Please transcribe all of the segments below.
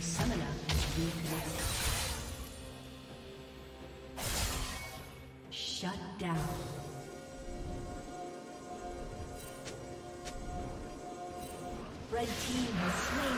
Summoner has reconnected. Shut down. Red team has slain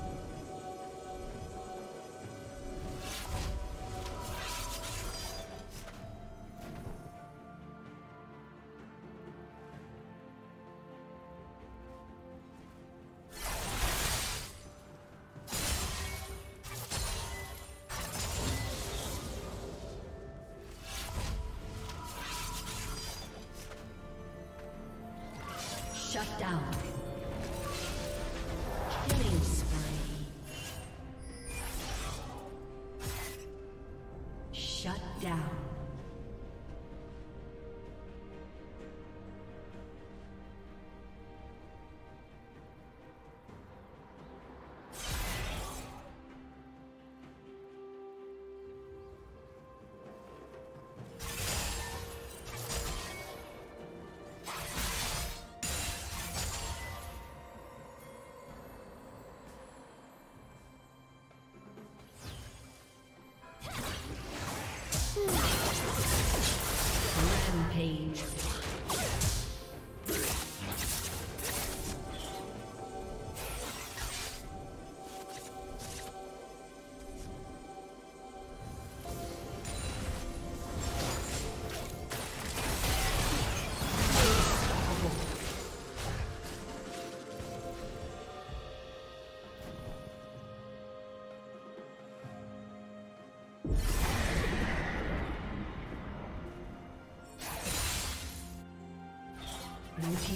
Rampage.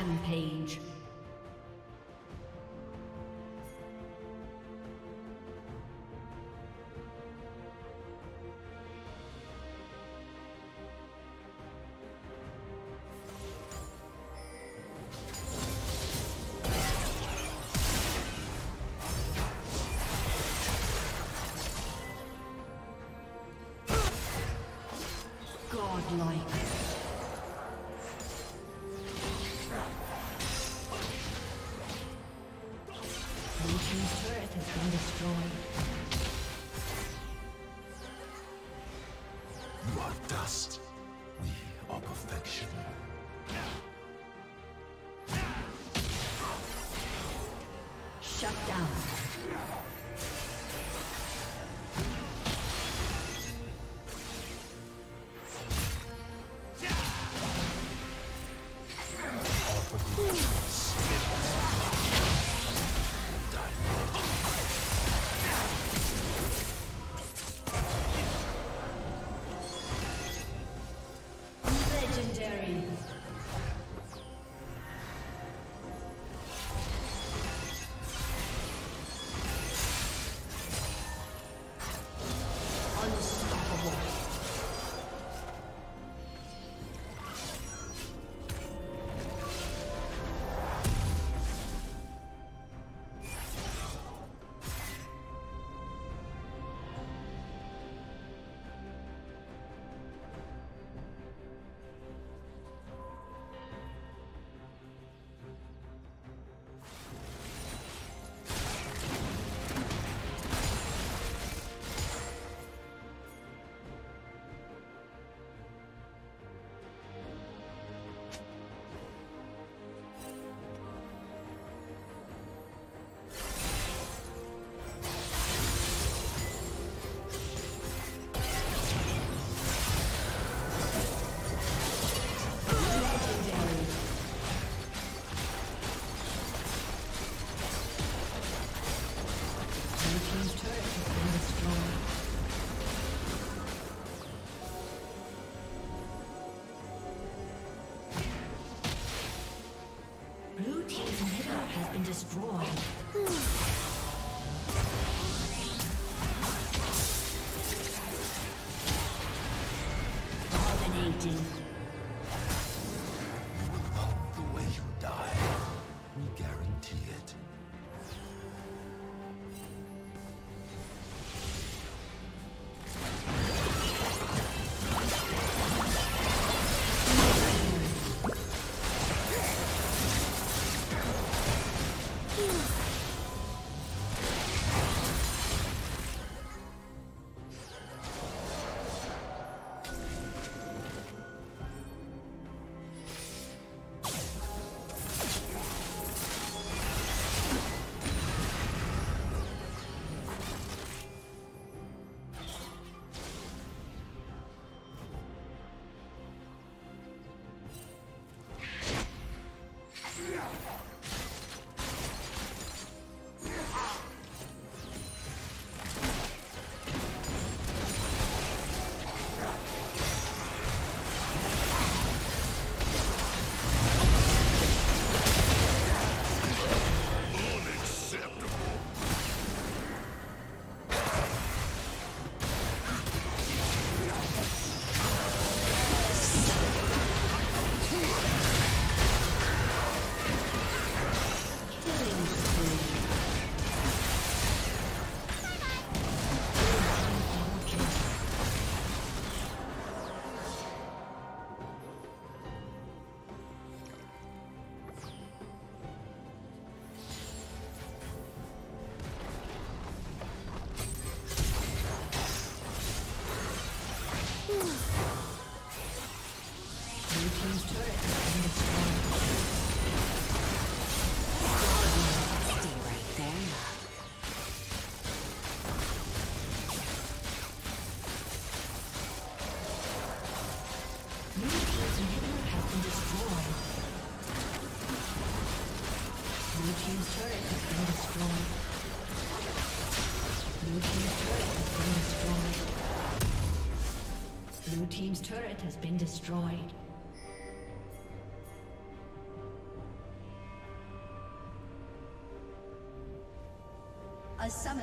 Rampage. dust. Blue team's turret has been destroyed. Blue team's turret has been destroyed. Blue team's turret has been destroyed. A summon